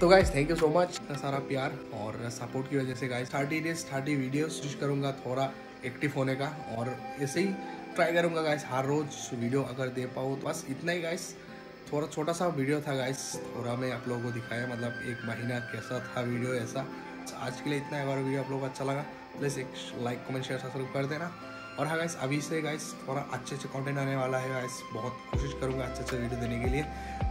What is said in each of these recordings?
तो guys thank you so much इतना सारा प्यार और सपोर्ट की वजह से guys thirty days thirty video कोशिश करूँगा थोड़ा एक्टिव होने का और ऐसे ही ट्राई करूँगा गाइस हर रोज़ वीडियो अगर दे पाऊँ तो बस इतना ही गाइस थोड़ा छोटा सा वीडियो था गाइस थोड़ा मैं आप लोगों को दिखाया मतलब एक महीना कैसा था वीडियो ऐसा. आज के लिए इतना अगर वीडियो आप लोगों को अच्छा लगा. प्लीज़ एक लाइक कमेंट शेयर सब्सक्राइब कर देना. और हाँ गाइस अभी से गाइस थोड़ा अच्छे अच्छे कंटेंट आने वाला है गाइस बहुत कोशिश करूँगा अच्छे अच्छे वीडियो देने के लिए.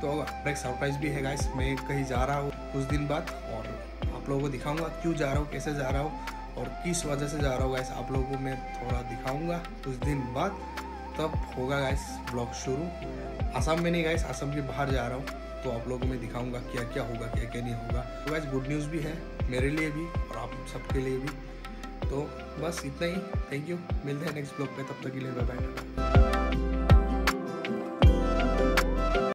तो एक सरप्राइज़ भी है गाइस मैं कहीं जा रहा हूँ. कुछ दिन बाद और आप लोगों को दिखाऊँगा क्यों जा रहा हूँ, कैसे जा रहा हूँ और किस वजह से जा रहा हूँ गाइस आप लोगों को मैं थोड़ा दिखाऊँगा कुछ दिन बाद। तब होगा गाइस ब्लॉग शुरू। आसाम में नहीं गाइस आसाम के बाहर जा रहा हूँ तो आप लोगों मैं दिखाऊँगा क्या क्या होगा क्या क्या नहीं होगा। तो गाइस गुड न्यूज़ भी है मेरे लिए भी और आप सबके लिए भी। तो बस इतना ही। थैंक यू मिलते हैं नेक्स्ट ब्लॉग पे, तब तक के लिए बाय बाय